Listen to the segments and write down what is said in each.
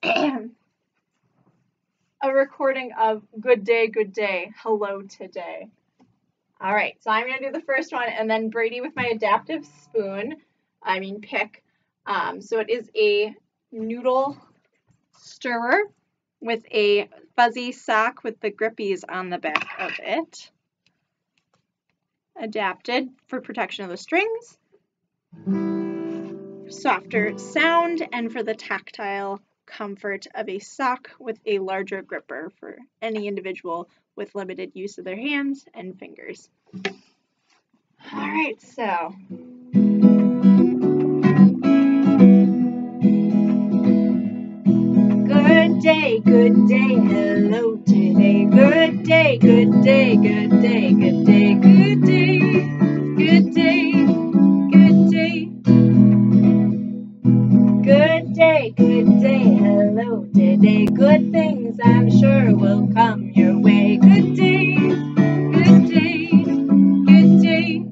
a recording of Good Day, Good Day, Hello Today. All right, so I'm going to do the first one, and then Brady with my adaptive spoon, I mean pick. Um, so it is a noodle stirrer with a fuzzy sock with the grippies on the back of it. Adapted for protection of the strings, softer sound, and for the tactile comfort of a sock with a larger gripper for any individual with limited use of their hands and fingers. All right, so Good day, good day, hello today. Good day, good day, good day, good day, good day, good day, Good day, good day, hello today. Good things I'm sure will come your way. Good day, good day, good day.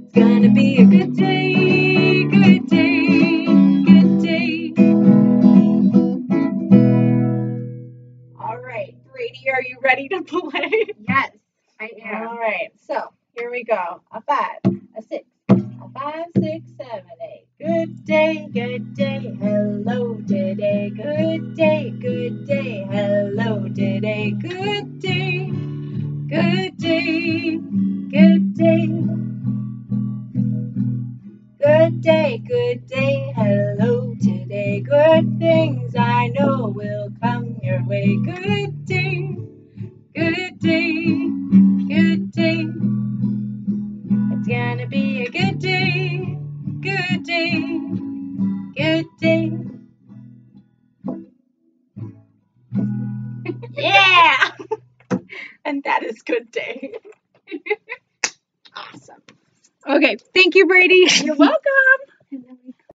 It's gonna be a good day, good day, good day. All right, Brady, are you ready to play? Yes, I am. All right, so here we go. A five, a six, a five, six, seven, eight. Good day, good day, hello today. Good day, good day, hello today. Good day, good day, good day. Good day, good day, hello today. Good things I know will come your way. Good day, yeah! and that is good day. awesome. Okay, thank you, Brady. You're welcome.